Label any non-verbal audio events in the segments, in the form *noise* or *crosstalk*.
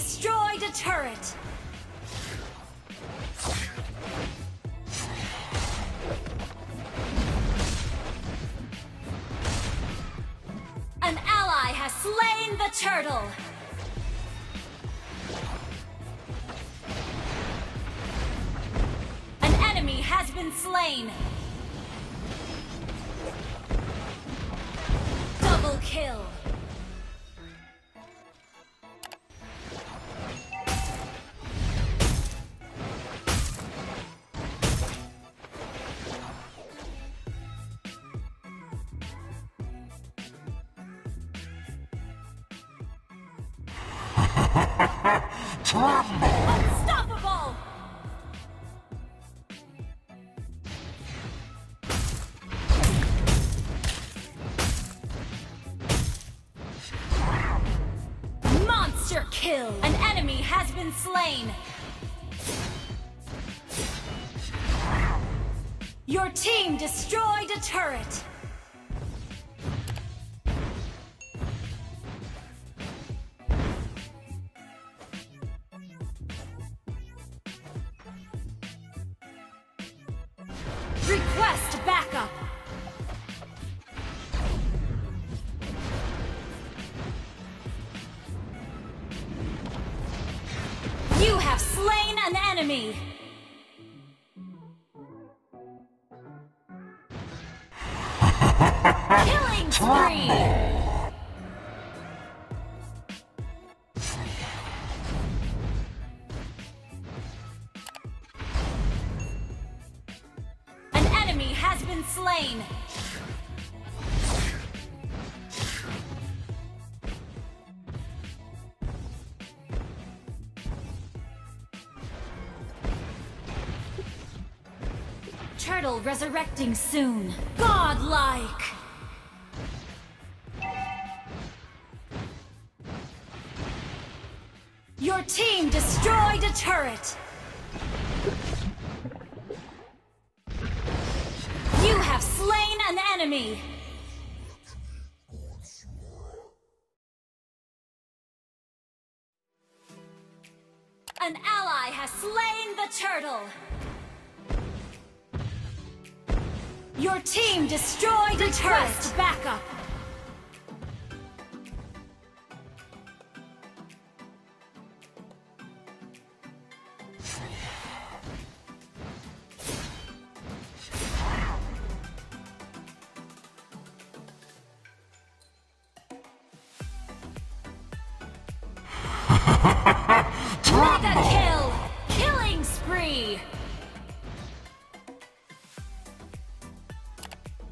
destroyed a turret. An ally has slain the turtle. An enemy has been slain. Double kill. *laughs* Unstoppable! Monster kill! An enemy has been slain! Your team destroyed a turret! Request backup! You have slain an enemy! *laughs* Killing spree! Been slain! Turtle resurrecting soon. Godlike! Your team destroyed a turret! Enemy! An ally has slain the turtle! Your team destroyed a turret! backup!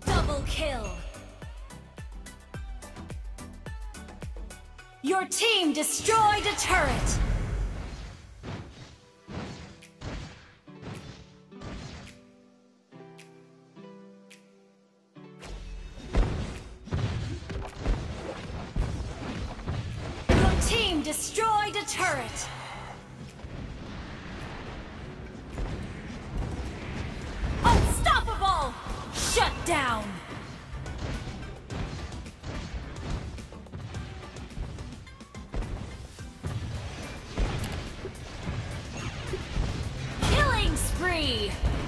Double kill! Your team destroyed a turret! Your team destroyed a turret! Spree!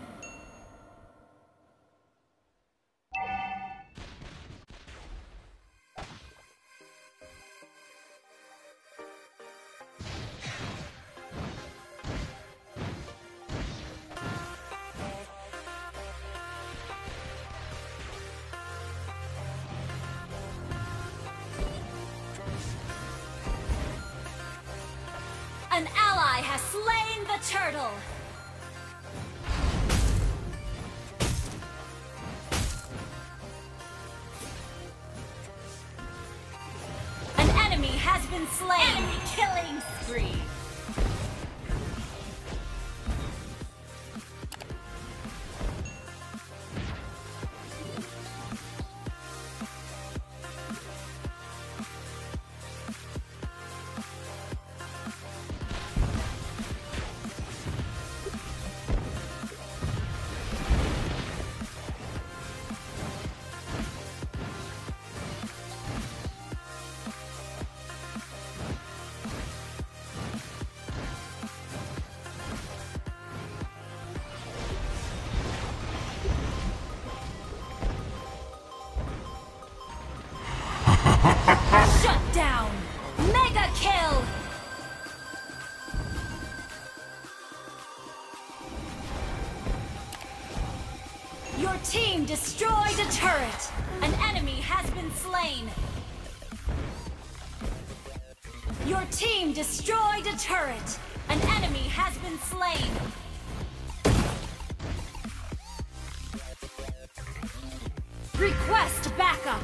has slain the turtle! An enemy has been slain! Enemy killing spree! Your team destroyed a turret! An enemy has been slain! Your team destroyed a turret! An enemy has been slain! Request backup!